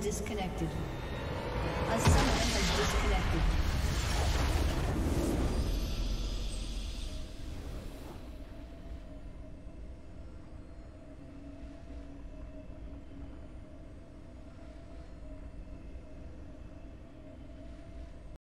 Disconnected.